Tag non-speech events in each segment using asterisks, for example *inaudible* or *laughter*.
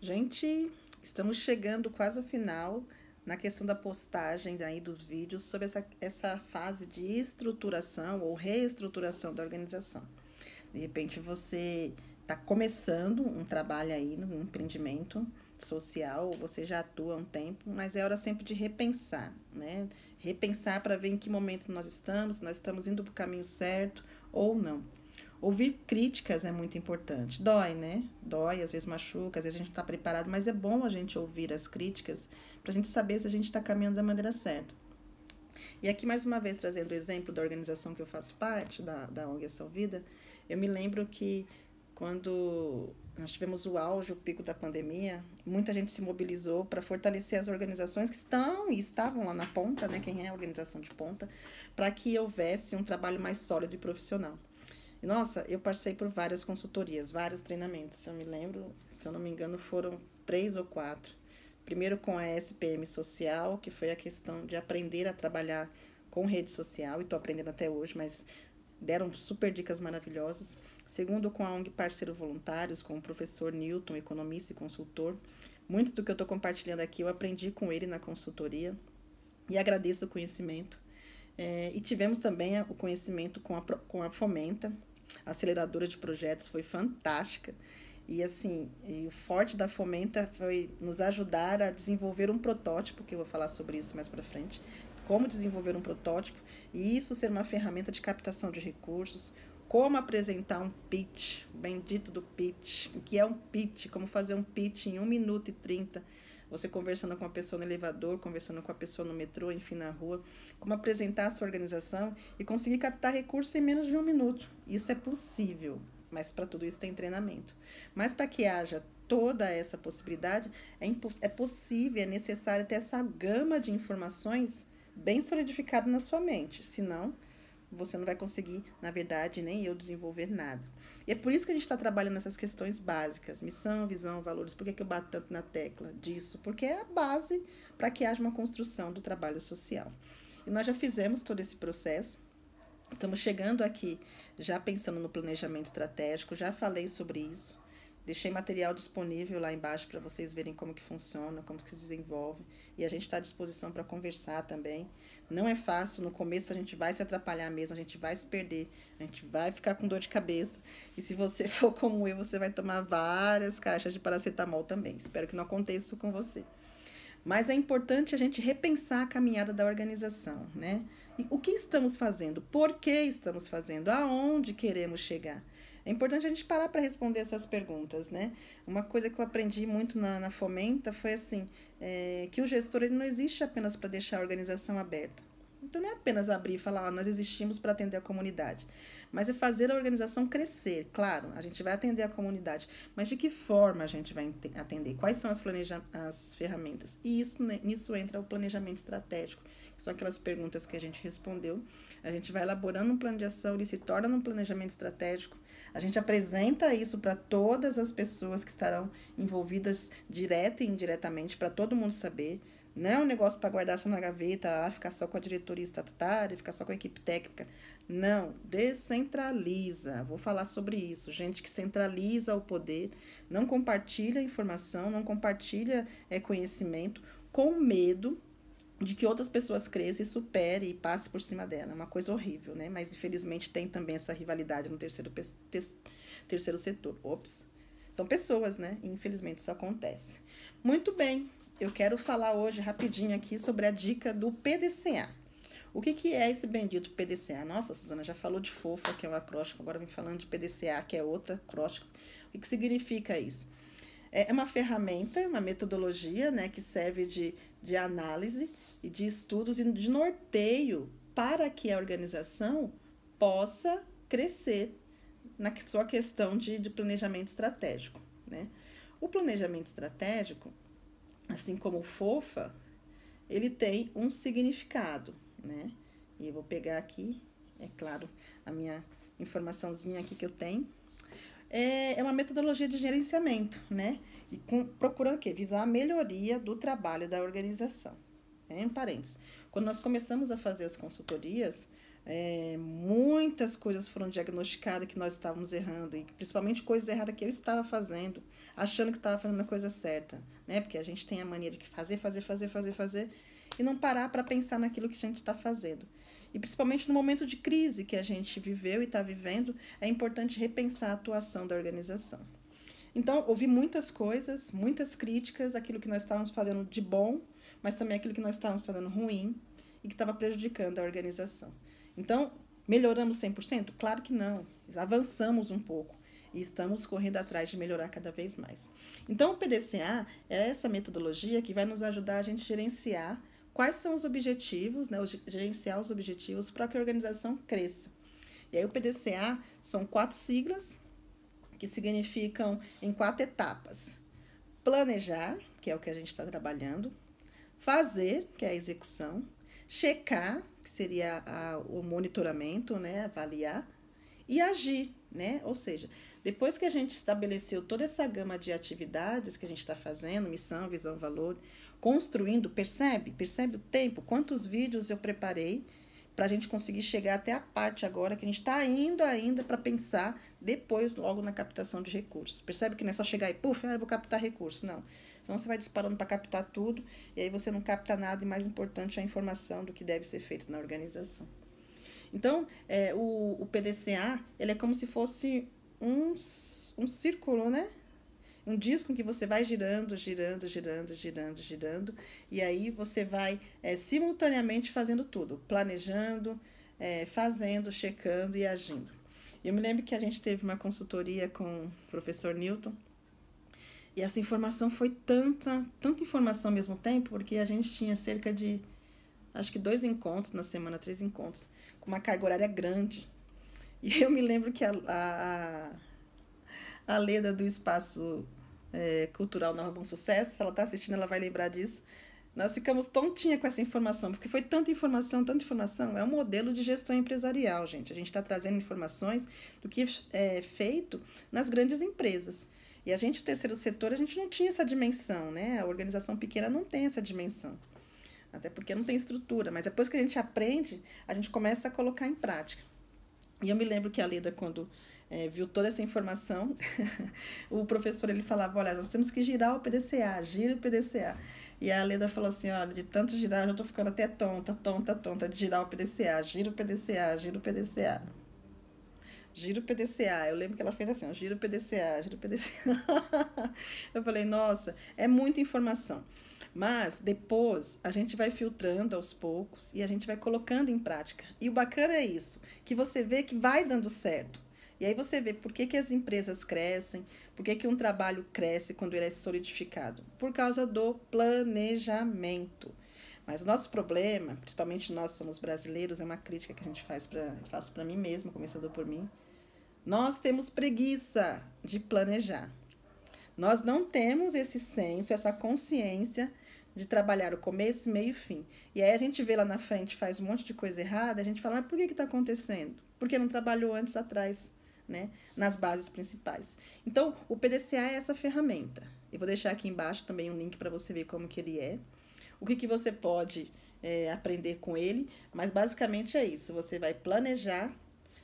Gente, estamos chegando quase ao final na questão da postagem aí dos vídeos sobre essa, essa fase de estruturação ou reestruturação da organização. De repente você está começando um trabalho aí no empreendimento social, você já atua há um tempo, mas é hora sempre de repensar, né? Repensar para ver em que momento nós estamos, nós estamos indo para o caminho certo ou não. Ouvir críticas é muito importante. Dói, né? Dói, às vezes machuca, às vezes a gente está preparado, mas é bom a gente ouvir as críticas para a gente saber se a gente está caminhando da maneira certa. E aqui, mais uma vez, trazendo o exemplo da organização que eu faço parte, da, da ONG Ação Vida, eu me lembro que quando nós tivemos o auge, o pico da pandemia, muita gente se mobilizou para fortalecer as organizações que estão e estavam lá na ponta, né? Quem é a organização de ponta, para que houvesse um trabalho mais sólido e profissional. Nossa, eu passei por várias consultorias, vários treinamentos. Eu me lembro, se eu não me engano, foram três ou quatro. Primeiro com a SPM Social, que foi a questão de aprender a trabalhar com rede social, e estou aprendendo até hoje, mas deram super dicas maravilhosas. Segundo, com a ONG Parceiro Voluntários, com o professor Newton, economista e consultor. Muito do que eu estou compartilhando aqui eu aprendi com ele na consultoria e agradeço o conhecimento. É, e tivemos também o conhecimento com a, com a Fomenta, aceleradora de projetos foi fantástica. E assim, e o forte da Fomenta foi nos ajudar a desenvolver um protótipo, que eu vou falar sobre isso mais para frente, como desenvolver um protótipo e isso ser uma ferramenta de captação de recursos, como apresentar um pitch, bendito do pitch, o que é um pitch, como fazer um pitch em 1 minuto e 30 você conversando com a pessoa no elevador, conversando com a pessoa no metrô, enfim, na rua, como apresentar a sua organização e conseguir captar recursos em menos de um minuto. Isso é possível, mas para tudo isso tem treinamento. Mas para que haja toda essa possibilidade, é, é possível, é necessário ter essa gama de informações bem solidificada na sua mente, senão você não vai conseguir, na verdade, nem eu desenvolver nada. E é por isso que a gente está trabalhando nessas questões básicas: missão, visão, valores. Por que, que eu bato tanto na tecla disso? Porque é a base para que haja uma construção do trabalho social. E nós já fizemos todo esse processo. Estamos chegando aqui já pensando no planejamento estratégico, já falei sobre isso. Deixei material disponível lá embaixo para vocês verem como que funciona, como que se desenvolve. E a gente está à disposição para conversar também. Não é fácil, no começo a gente vai se atrapalhar mesmo, a gente vai se perder, a gente vai ficar com dor de cabeça. E se você *laughs* for como eu, você vai tomar várias caixas de paracetamol também. Espero que não aconteça isso com você. Mas é importante a gente repensar a caminhada da organização, né? E o que estamos fazendo? Por que estamos fazendo? Aonde queremos chegar? É importante a gente parar para responder essas perguntas, né? Uma coisa que eu aprendi muito na, na Fomenta foi assim, é, que o gestor ele não existe apenas para deixar a organização aberta. Então não é apenas abrir e falar, ah, nós existimos para atender a comunidade, mas é fazer a organização crescer. Claro, a gente vai atender a comunidade, mas de que forma a gente vai atender? Quais são as, planeja as ferramentas? E isso, né, nisso entra o planejamento estratégico, que são aquelas perguntas que a gente respondeu. A gente vai elaborando um plano de ação, ele se torna um planejamento estratégico, a gente apresenta isso para todas as pessoas que estarão envolvidas direta e indiretamente, para todo mundo saber. Não é um negócio para guardar só na gaveta, ah, ficar só com a diretoria estatutária, ficar só com a equipe técnica. Não, descentraliza. Vou falar sobre isso. Gente que centraliza o poder, não compartilha informação, não compartilha é, conhecimento, com medo de que outras pessoas cresçam e supere e passe por cima dela. É uma coisa horrível, né? Mas infelizmente tem também essa rivalidade no terceiro, terceiro setor. Ops. São pessoas, né? E infelizmente isso acontece. Muito bem, eu quero falar hoje rapidinho aqui sobre a dica do PDCA. O que, que é esse bendito PDCA? Nossa, Suzana já falou de fofa, que é um acróstico, agora vem falando de PDCA, que é outro acróstico. O que, significa isso? É uma ferramenta, uma metodologia né, que serve de, de análise e de estudos e de norteio para que a organização possa crescer na sua questão de, de planejamento estratégico. Né? O planejamento estratégico, assim como FOFA, ele tem um significado. Né? E eu vou pegar aqui, é claro, a minha informaçãozinha aqui que eu tenho. É, é uma metodologia de gerenciamento, né? E com, procurando o quê? Visar a melhoria do trabalho da organização. É, em parênteses. Quando nós começamos a fazer as consultorias, É, muitas coisas foram diagnosticadas que nós estávamos errando, e principalmente coisas erradas que eu estava fazendo, achando que estava fazendo a coisa certa, né? Porque a gente tem a mania de fazer, fazer, fazer, fazer, fazer, e não parar para pensar naquilo que a gente está fazendo. E principalmente no momento de crise que a gente viveu e está vivendo, é importante repensar a atuação da organização. Então, ouvi muitas coisas, muitas críticas, aquilo que nós estávamos fazendo de bom, mas também aquilo que nós estávamos fazendo ruim e que estava prejudicando a organização. Então, melhoramos 100%? Claro que não. Avançamos um pouco e estamos correndo atrás de melhorar cada vez mais. Então, o PDCA é essa metodologia que vai nos ajudar a gente gerenciar quais são os objetivos, né, gerenciar os objetivos para que a organização cresça. E aí, o PDCA são quatro siglas que significam em quatro etapas: planejar, que é o que a gente está trabalhando, fazer, que é a execução, checar, que seria a, o monitoramento, né, avaliar, e agir, né? Ou seja, depois que a gente estabeleceu toda essa gama de atividades que a gente está fazendo, missão, visão, valor, construindo, percebe? Percebe o tempo? Quantos vídeos eu preparei para a gente conseguir chegar até a parte agora que a gente está indo ainda para pensar depois, logo na captação de recursos. Percebe que não é só chegar e, puf, ah, eu vou captar recursos. Não. Senão você vai disparando para captar tudo e aí você não capta nada e mais importante a informação do que deve ser feito na organização. Então, é, o, o PDCA, ele é como se fosse um, um círculo, né? Um disco que você vai girando, girando, girando, girando, girando, e aí você vai é, simultaneamente fazendo tudo, planejando, é, fazendo, checando e agindo. Eu me lembro que a gente teve uma consultoria com o professor Newton, e essa informação foi tanta, tanta informação ao mesmo tempo, porque a gente tinha cerca de, acho que dois encontros na semana, três encontros, com uma carga horária grande. E eu me lembro que a, a, a Leda do Espaço é, Cultural Nova Bom Sucesso, se ela está assistindo, ela vai lembrar disso. Nós ficamos tontinha com essa informação, porque foi tanta informação, tanta informação. É um modelo de gestão empresarial, gente. A gente está trazendo informações do que é feito nas grandes empresas. E a gente, o terceiro setor, a gente não tinha essa dimensão, né? A organização pequena não tem essa dimensão. Até porque não tem estrutura. Mas depois que a gente aprende, a gente começa a colocar em prática. E eu me lembro que a Leda, quando é, viu toda essa informação, *laughs* o professor ele falava, olha, nós temos que girar o PDCA, gira o PDCA. E a Leda falou assim, olha, de tanto girar, eu já ficando até tonta, tonta, tonta de girar o PDCA, gira o PDCA, gira o PDCA. Giro PDCA. Eu lembro que ela fez assim, ó, giro PDCA, giro PDCA. *laughs* eu falei, nossa, é muita informação. Mas depois a gente vai filtrando aos poucos e a gente vai colocando em prática. E o bacana é isso, que você vê que vai dando certo. E aí você vê por que, que as empresas crescem, por que, que um trabalho cresce quando ele é solidificado. Por causa do planejamento. Mas o nosso problema, principalmente nós somos brasileiros, é uma crítica que a gente faz para faço para mim mesma, começando por mim. Nós temos preguiça de planejar. Nós não temos esse senso, essa consciência de trabalhar o começo, meio e fim. E aí a gente vê lá na frente, faz um monte de coisa errada, a gente fala, mas por que está acontecendo? Porque não trabalhou antes atrás, né? Nas bases principais. Então, o PDCA é essa ferramenta. Eu vou deixar aqui embaixo também um link para você ver como que ele é o que, que você pode é, aprender com ele, mas basicamente é isso: você vai planejar,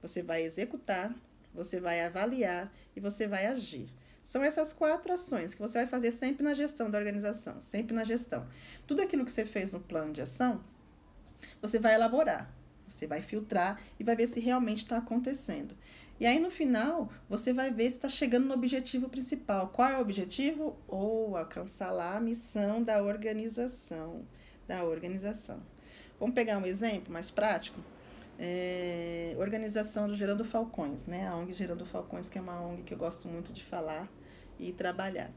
você vai executar, você vai avaliar e você vai agir. São essas quatro ações que você vai fazer sempre na gestão da organização, sempre na gestão. Tudo aquilo que você fez no plano de ação, você vai elaborar, você vai filtrar e vai ver se realmente está acontecendo. E aí, no final, você vai ver se está chegando no objetivo principal. Qual é o objetivo? Ou alcançar lá a missão da organização. Da organização. Vamos pegar um exemplo mais prático? É, organização do Gerando Falcões, né? A ONG Gerando Falcões, que é uma ONG que eu gosto muito de falar e trabalhar.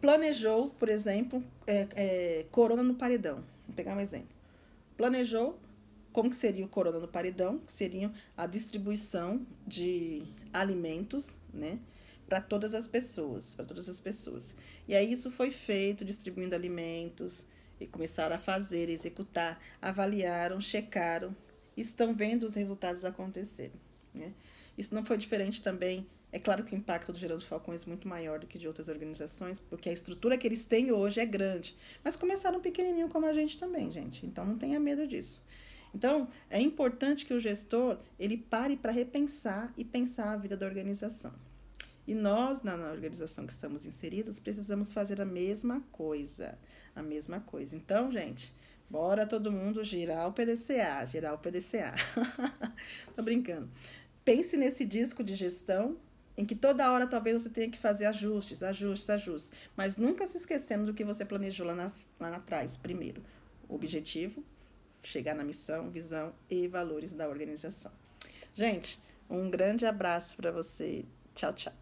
Planejou, por exemplo, é, é, corona no paredão. Vamos pegar um exemplo. Planejou como que seria o corona no paredão, que seria a distribuição de alimentos, né, para todas as pessoas, para todas as pessoas. E aí isso foi feito, distribuindo alimentos, e começaram a fazer, executar, avaliaram, checaram, estão vendo os resultados acontecerem, né? Isso não foi diferente também. É claro que o impacto do Gerando Falcões é muito maior do que de outras organizações, porque a estrutura que eles têm hoje é grande. Mas começaram pequenininho como a gente também, gente. Então não tenha medo disso. Então, é importante que o gestor ele pare para repensar e pensar a vida da organização. E nós, na, organização que estamos inseridos, precisamos fazer a mesma coisa. A mesma coisa. Então, gente, bora todo mundo girar o PDCA, girar o PDCA. *laughs* Tô brincando. Pense nesse disco de gestão em que toda hora talvez você tenha que fazer ajustes, ajustes, ajustes, mas nunca se esquecendo do que você planejou lá, na, lá atrás. Primeiro, objetivo, chegar na missão, visão e valores da organização. Gente, um grande abraço para você. Tchau, tchau.